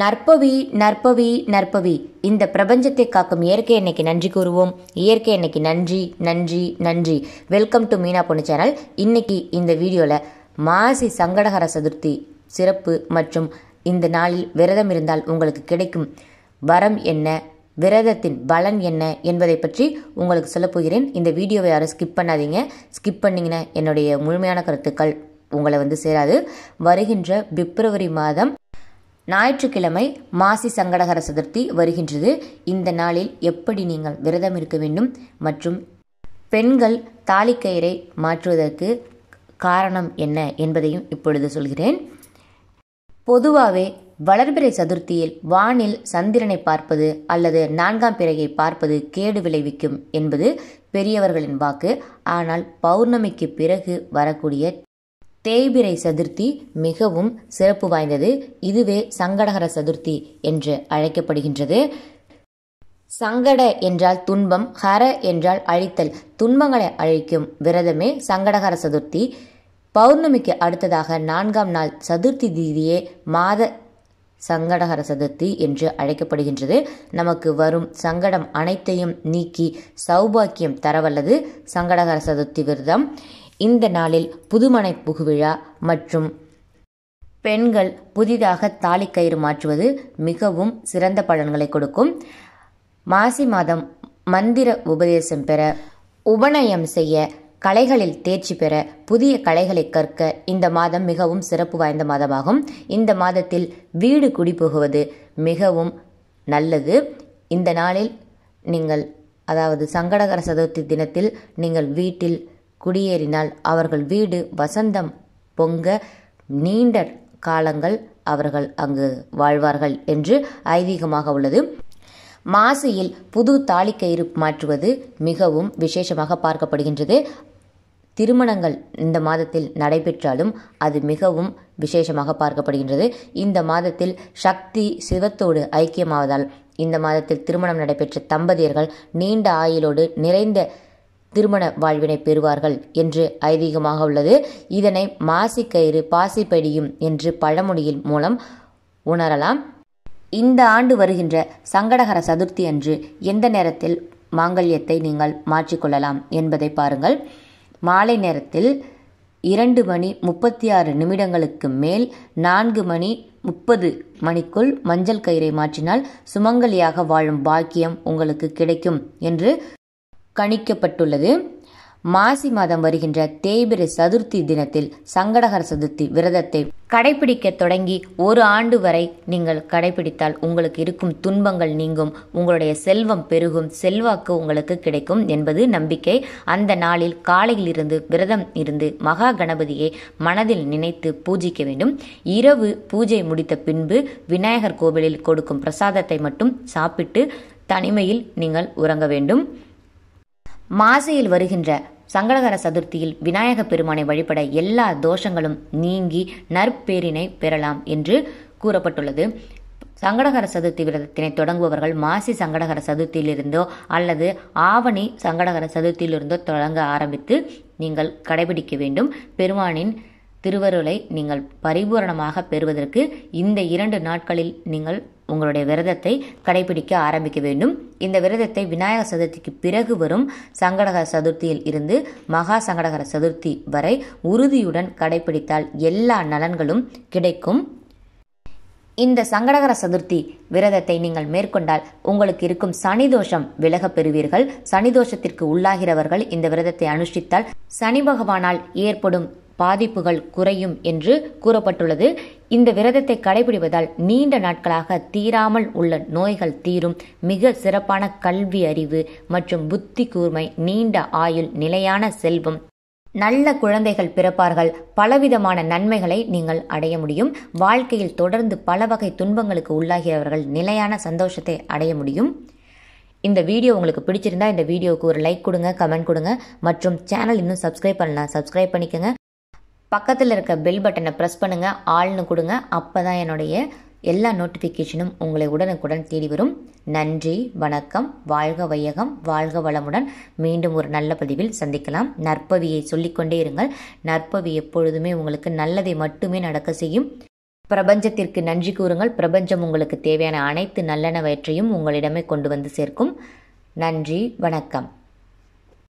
நற்பவி நற்பவி நற்பவி. இந்த பிரபஞ்சத்தை காக்கும் இயற்கை என்னைக்கு நன்றி கூறுவோம். இயற்கை என்னைக்கு நன்றி நன்றி நன்றி. வெல்கம் டு மீனா பொண்ணு சேனல் இன்னைக்கு இந்த வீடியோவில் மாசி சங்கடகர சதுர்த்தி சிறப்பு மற்றும் இந்த நாளில் விரதம் இருந்தால் உங்களுக்கு கிடைக்கும் வரம் என்ன விரதத்தின் பலன் என்ன என்பதை பற்றி உங்களுக்கு சொல்லப்போகிறேன் இந்த வீடியோவை யாரும் ஸ்கிப் பண்ணாதீங்க. ஸ்கிப் பண்ணிங்கன்னா என்னுடைய முழுமையான கருத்துக்கள் உங்களை வந்து சேராது. வருகின்ற பிப்ரவரி மாதம் ஞாயிற்றுக்கிழமை மாசி சங்கடகர சதுர்த்தி வருகின்றது. இந்த நாளில் எப்படி நீங்கள் விரதம் இருக்க வேண்டும் மற்றும் பெண்கள் தாலிக்கயிறை மாற்றுவதற்கு காரணம் என்ன என்பதையும் இப்பொழுது சொல்கிறேன். பொதுவாகவே வளர்பிறை சதுர்த்தியில் வானில் சந்திரனை பார்ப்பது அல்லது நான்காம் பிறையை பார்ப்பது கேடு விளைவிக்கும் என்பது பெரியவர்களின் வாக்கு. ஆனால் பௌர்ணமிக்கு பிறகு வரக்கூடிய தேய்பிரை சதுர்த்தி மிகவும் சிறப்பு வாய்ந்தது. இதுவே சங்கடகர சதுர்த்தி என்று அழைக்கப்படுகின்றது. சங்கட என்றால் துன்பம் ஹர என்றால் அழித்தல் துன்பங்களை அழிக்கும் விரதமே சங்கடகர சதுர்த்தி. பௌர்ணமிக்கு அடுத்ததாக நான்காம் நாள் சதுர்த்தி தீதியே மாத சங்கடகர சதுர்த்தி என்று அழைக்கப்படுகின்றது. நமக்கு வரும் சங்கடம் அனைத்தையும் நீக்கி சௌபாக்கியம் தரவல்லது சங்கடகர சதுர்த்தி விரதம். இந்த நாளில் புதுமனை புகுவிழா மற்றும் பெண்கள் புதிதாக தாலிக்கயிறு மாற்றுவது மிகவும் சிறந்த பலன்களை கொடுக்கும். மாசி மாதம் மந்திர உபதேசம் பெற உபநயம் செய்ய கலைகளில் தேர்ச்சி பெற புதிய கலைகளை கற்க இந்த மாதம் மிகவும் சிறப்பு வாய்ந்த மாதமாகும். இந்த மாதத்தில் வீடு குடிபுகுவது மிகவும் நல்லது. இந்த நாளில் நீங்கள் அதாவது சங்கடகர சதுர்த்தி தினத்தில் நீங்கள் வீட்டில் குடியேறினால் அவர்கள் வீடு வசந்தம் பொங்க நீண்ட காலங்கள் அவர்கள் அங்கு வாழ்வார்கள் என்று ஐதீகமாக உள்ளது. மாசியில் புது தாலிக்கயிறு மாற்றுவது மிகவும் விசேஷமாக பார்க்கப்படுகின்றது. திருமணங்கள் இந்த மாதத்தில் நடைபெற்றாலும் அது மிகவும் விசேஷமாக பார்க்கப்படுகின்றது. இந்த மாதத்தில் சக்தி சிவத்தோடு ஐக்கியமாவதால் இந்த மாதத்தில் திருமணம் நடைபெற்ற தம்பதியர்கள் நீண்ட ஆயுளோடு நிறைந்த திருமண வாழ்வினை பெறுவார்கள் என்று ஐதீகமாக உள்ளது. இதனை மாசிக்கயிறு பாசிப்படியும் என்று பழமொழியின் மூலம் உணரலாம். இந்த ஆண்டு வருகின்ற சங்கடகர சதுர்த்தி அன்று எந்த நேரத்தில் மாங்கல்யத்தை நீங்கள் மாற்றிக்கொள்ளலாம் என்பதை பாருங்கள். மாலை நேரத்தில் இரண்டு மணி முப்பத்தி ஆறு நிமிடங்களுக்கு மேல் நான்கு மணி முப்பது மணிக்குள் மஞ்சள் கயிறை மாற்றினால் சுமங்கலியாக வாழும் பாக்கியம் உங்களுக்கு கிடைக்கும் என்று கணிக்கப்பட்டுள்ளது. மாசி மாதம் வருகின்ற தேய்பிரை சதுர்த்தி தினத்தில் சங்கடகர சதுர்த்தி விரதத்தை கடைபிடிக்க தொடங்கி ஒரு ஆண்டு வரை நீங்கள் கடைபிடித்தால் உங்களுக்கு இருக்கும் துன்பங்கள் நீங்கும். உங்களுடைய செல்வம் பெருகும். செல்வாக்கு உங்களுக்கு கிடைக்கும் என்பது நம்பிக்கை. அந்த நாளில் காலையில் இருந்து விரதம் இருந்து மகா கணபதியை மனதில் நினைத்து பூஜிக்க வேண்டும். இரவு பூஜை முடித்த பின்பு விநாயகர் கோவிலில் கொடுக்கும் பிரசாதத்தை மட்டும் சாப்பிட்டு தனிமையில் நீங்கள் உறங்க வேண்டும். மாசியில் வருகின்ற சங்கடகர சதுர்த்தியில் விநாயக பெருமானை வழிபட எல்லா தோஷங்களும் நீங்கி நற்பேரினை பெறலாம் என்று கூறப்பட்டுள்ளது. சங்கடகர சதுர்த்தி விரதத்தினை தொடங்குபவர்கள் மாசி சங்கடகர சதுர்த்தியிலிருந்தோ அல்லது ஆவணி சங்கடகர சதுர்த்தியிலிருந்தோ தொடங்க ஆரம்பித்து நீங்கள் கடைபிடிக்க வேண்டும். பெருமானின் திருவருளை நீங்கள் பரிபூரணமாக பெறுவதற்கு இந்த இரண்டு நாட்களில் நீங்கள் உங்களுடைய விரதத்தை கடைபிடிக்க ஆரம்பிக்க வேண்டும். இந்த விரதத்தை விநாயகர் சதுர்த்திக்கு பிறகு வரும் சங்கடகர சதுர்த்தியில் இருந்து மகா சங்கடகர சதுர்த்தி வரை உறுதியுடன் கடைபிடித்தால் எல்லா நலன்களும் கிடைக்கும். இந்த சங்கடகர சதுர்த்தி விரதத்தை நீங்கள் மேற்கொண்டால் உங்களுக்கு இருக்கும் சனி தோஷம் விலகப் பெறுவீர்கள். சனி தோஷத்திற்கு உள்ளாகிறவர்கள் இந்த விரதத்தை அனுஷ்டித்தால் சனி பகவானால் ஏற்படும் பாதிப்புகள் குறையும் என்று கூறப்பட்டுள்ளது. இந்த விரதத்தை கடைபிடிப்பதால் நீண்ட நாட்களாக தீராமல் உள்ள நோய்கள் தீரும். மிக சிறப்பான கல்வி அறிவு மற்றும் புத்தி கூர்மை நீண்ட ஆயுள் நிலையான செல்வம். நல்ல குழந்தைகள் பிறப்பார்கள். பலவிதமான நன்மைகளை நீங்கள் அடைய முடியும். வாழ்க்கையில் தொடர்ந்து பல வகை துன்பங்களுக்கு உள்ளாகிறவர்கள் நிலையான சந்தோஷத்தை அடைய முடியும். இந்த வீடியோ உங்களுக்கு பிடிச்சிருந்தா இந்த வீடியோவுக்கு ஒரு லைக் கொடுங்க கமெண்ட் கொடுங்க. மற்றும் சேனல் இன்னும் சப்ஸ்கிரைப் பண்ணலாம் சப்ஸ்கிரைப் பண்ணிக்கோங்க. பக்கத்தில் இருக்க பெல் பட்டனை ப்ரெஸ் பண்ணுங்கள் ஆள்னு கொடுங்க. அப்போ தான் என்னுடைய எல்லா நோட்டிஃபிகேஷனும் உங்களை உடனுக்குடன் தேடி வரும். நன்றி வணக்கம் வாழ்க வையகம் வாழ்க வளமுடன். மீண்டும் ஒரு நல்ல பதிவில் சந்திக்கலாம். நற்பவியை சொல்லிக்கொண்டே இருங்கள். நற்பவி எப்பொழுதுமே உங்களுக்கு நல்லதை மட்டுமே நடக்க செய்யும். பிரபஞ்சத்திற்கு நன்றி கூறுங்கள். பிரபஞ்சம் உங்களுக்கு தேவையான அனைத்து நல்லனவற்றையும் உங்களிடமே கொண்டு வந்து சேர்க்கும். நன்றி வணக்கம்.